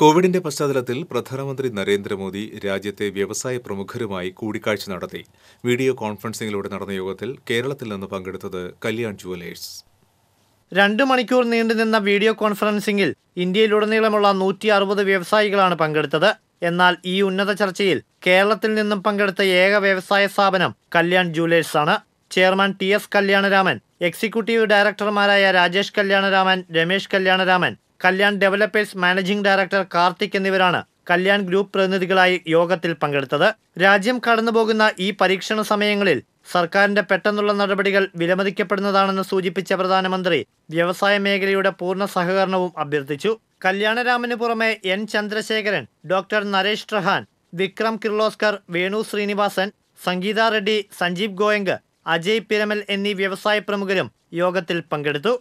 കോവിഡിന്റെ പശ്ചാത്തലത്തിൽ പ്രധാനമന്ത്രി നരേന്ദ്രമോദി രാജ്യത്തെ വ്യവസായ പ്രമുഖരുമായി കൂടിക്കാഴ്ച നടത്തി. വീഡിയോ കോൺഫറൻസിംഗിലൂടെ നടന്ന യോഗത്തിൽ കേരളത്തിൽ നിന്ന് പങ്കെടുത്തത് കല്യാൺ ജുവലേഴ്സ്. രണ്ടു മണിക്കൂർ നീണ്ടുനിന്ന വീഡിയോ കോൺഫറൻസിംഗിൽ ഇന്ത്യയിലുടനീളമുള്ള നൂറ്റി അറുപത് വ്യവസായികളാണ് പങ്കെടുത്തത്. എന്നാൽ ഈ ഉന്നത ചർച്ചയിൽ കേരളത്തിൽ നിന്നും പങ്കെടുത്ത ഏക വ്യവസായ സ്ഥാപനം കല്യാൺ ജുവലേഴ്സ് ആണ് chairman T S Kalyanaraman executive ഡയറക്ടർമാരായ Rajesh Kalyanaraman Ramesh Kalyanaraman Kalyan developers managing director Karthik എന്നിവരാണ് കല്യാൺ ഗ്രൂപ്പ് പ്രതിനിധികളായി യോഗത്തിൽ പങ്കെടുത്തത്. രാജ്യം കടന്നുപോകുന്ന ഈ പരീക്ഷണ സമയങ്ങളിൽ സർക്കാരിന്റെ പെട്ടെന്നുള്ള നടപടികൾ വിലമതിക്കപ്പെടുന്നതാണെന്ന് സൂചിപ്പിച്ച പ്രധാനമന്ത്രി വ്യവസായ മേഖലയുടെ പൂർണ സഹകരണവും അഭ്യർത്ഥിച്ചു. കല്യാണരാമന് പുറമെ എൻ. ചന്ദ്രശേഖരൻ ഡോക്ടർ നരേഷ് ട്രഹാൻ വിക്രം കിർലോസ്കർ വേണു ശ്രീനിവാസൻ സംഗീത റെഡ്ഡി സഞ്ജീവ് ഗോയങ്ക് അജയ് പിരമൽ എന്നീ വ്യവസായ പ്രമുഖരും യോഗത്തിൽ പങ്കെടുത്തു.